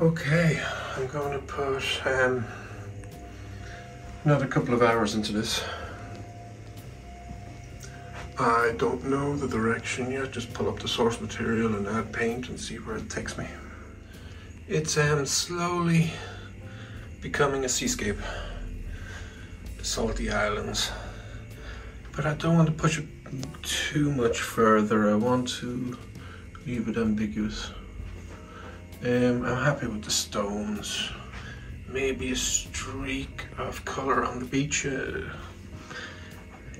Okay, I'm going to put um, another couple of hours into this. I don't know the direction yet, just pull up the source material and add paint and see where it takes me. It's um, slowly becoming a seascape, the salty islands. But I don't want to push it too much further, I want to leave it ambiguous. Um, I'm happy with the stones. Maybe a streak of colour on the beach. Uh,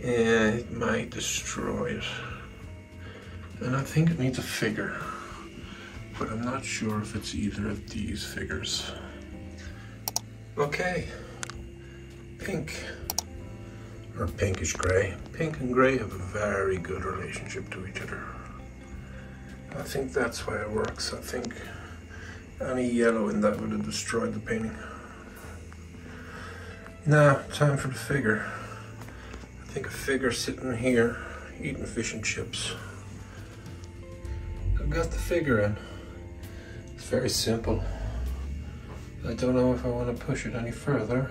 it might destroy it. And I think it needs a figure. But I'm not sure if it's either of these figures. Okay. Pink. Or pinkish grey. Pink and grey have a very good relationship to each other. I think that's why it works. I think any yellow in that would have destroyed the painting. Now, time for the figure. I think a figure sitting here eating fish and chips. I've got the figure in. It's very simple. I don't know if I want to push it any further.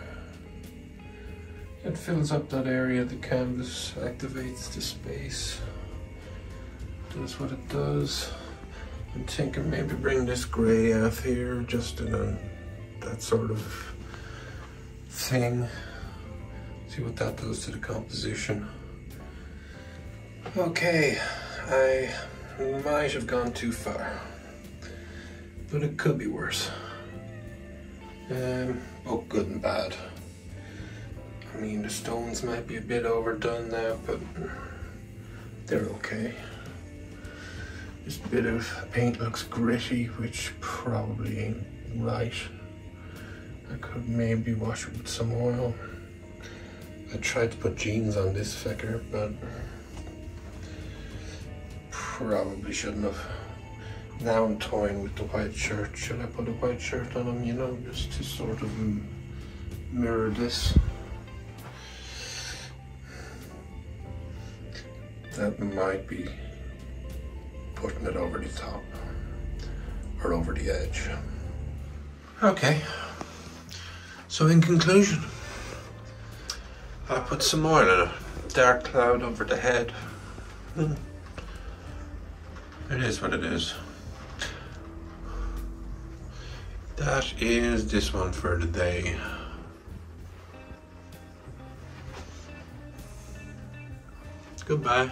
It fills up that area, the canvas activates the space. Does what it does. I'm thinking maybe bring this grey out here just in a, that sort of thing. See what that does to the composition. Okay, I might have gone too far, but it could be worse. Um, both good and bad. I mean, the stones might be a bit overdone now, but they're okay. This bit of paint looks gritty, which probably ain't right. I could maybe wash it with some oil. I tried to put jeans on this figure, but probably shouldn't have. Now I'm toying with the white shirt. Should I put a white shirt on him, you know, just to sort of mirror this? That might be putting it over the top or over the edge. Okay, so in conclusion, I put some oil in a dark cloud over the head. Hmm. It is what it is. That is this one for the day. Goodbye.